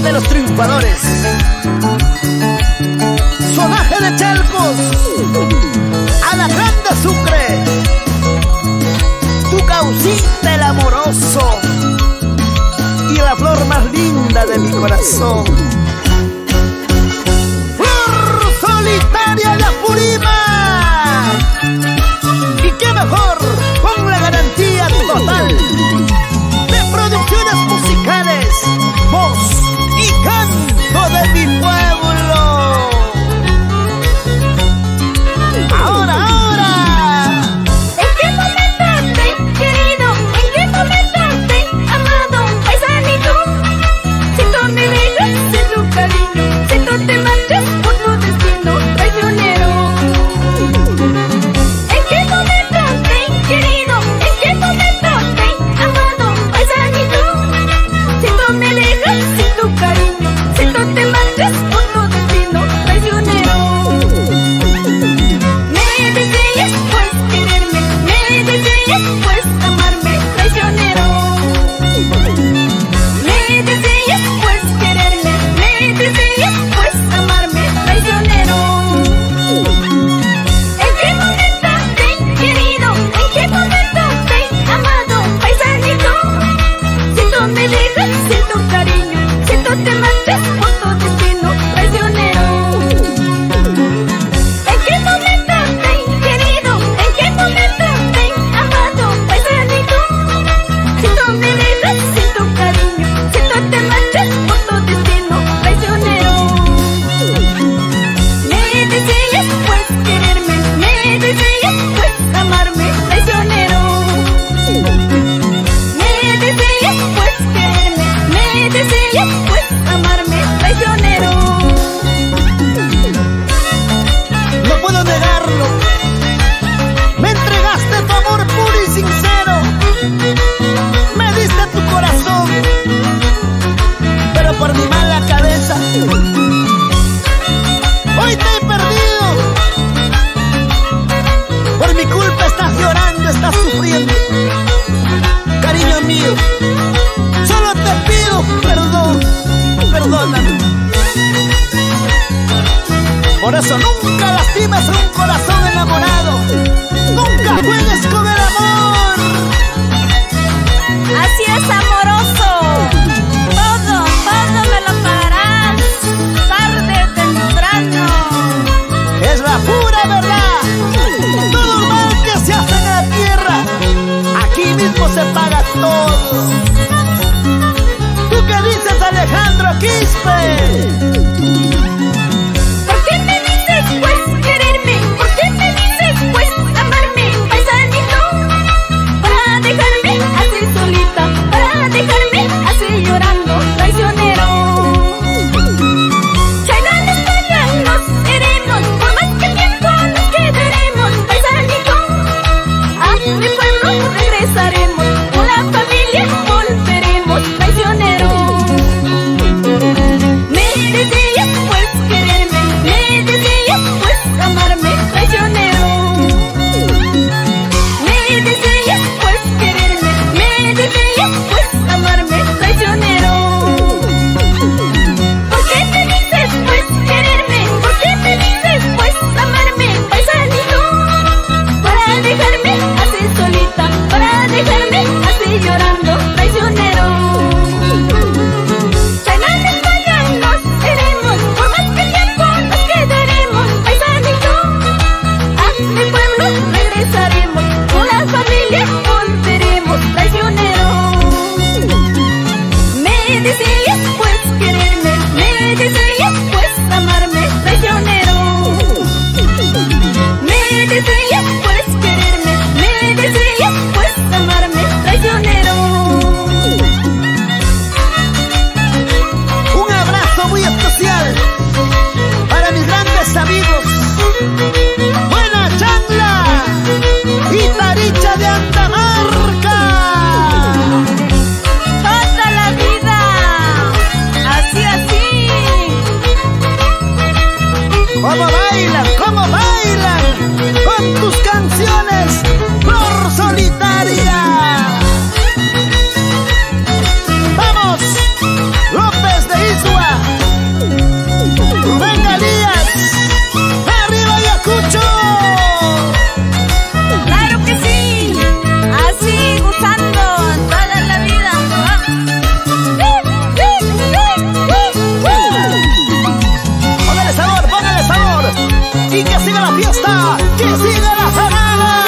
de los triunfadores. Sonaje de charcos. A la grande Sucre. Tu caucita el amoroso. Y la flor más linda de mi corazón. Flor solitaria de Apurima. Woo! Por eso nunca lastimes un corazón enamorado. Nunca juegues con el amor. Así es, amoroso. Alejandro Quispe. ¿Por qué me dices pues quererme? ¿Por qué me dices pues amarme, paisanito? Para dejarme así solita, para dejarme así llorando, traicionero. China en España nos iremos, por más que tiempo nos quedaremos, paisanito. A mi pueblo regresaré. que sigue la semana.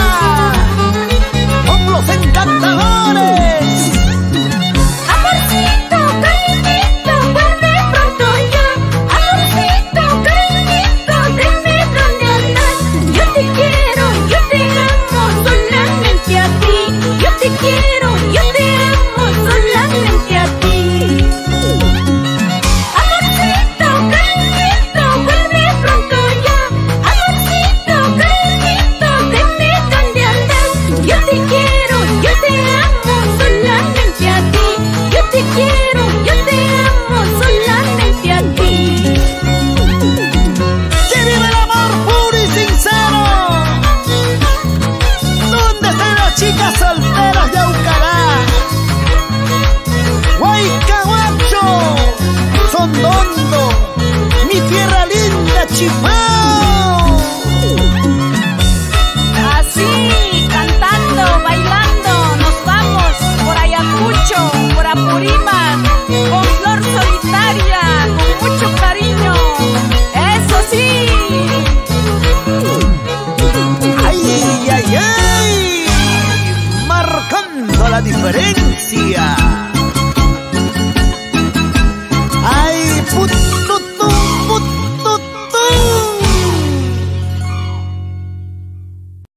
Mi tierra linda, Chipao. Así, cantando, bailando, nos vamos por Ayacucho, por Apurímac, con flor solitaria, con mucho cariño. Eso sí. Ay, ay, ay, marcando la diferencia.